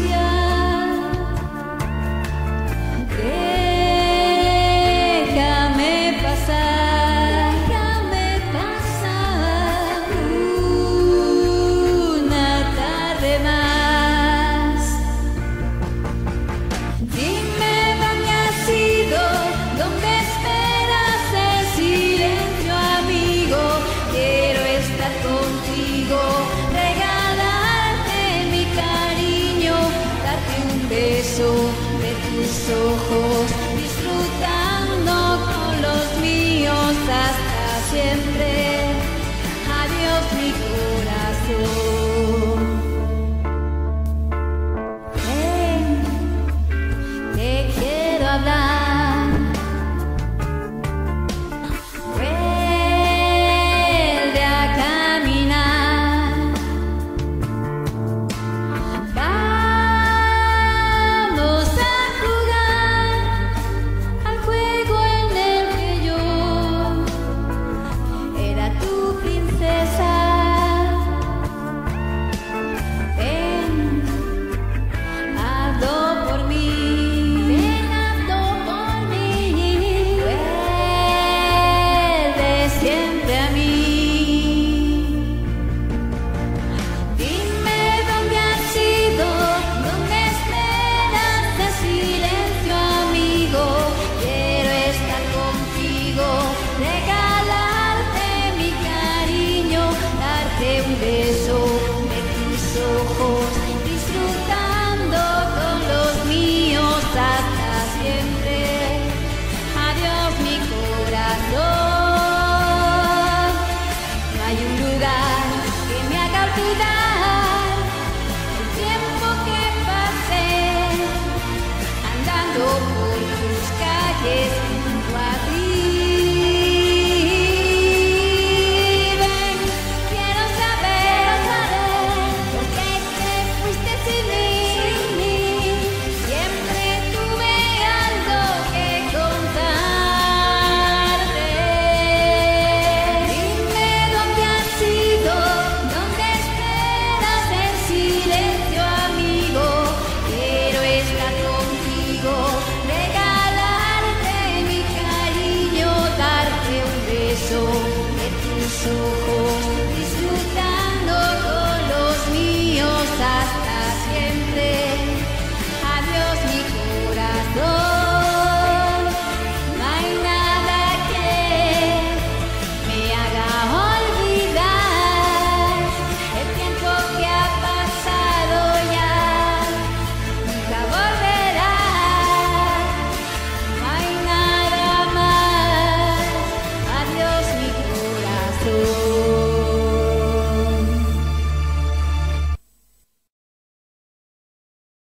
Yeah. Tus ojos, disfrutando con los míos hasta siempre. Adiós mi corazón. Te quiero hablar. so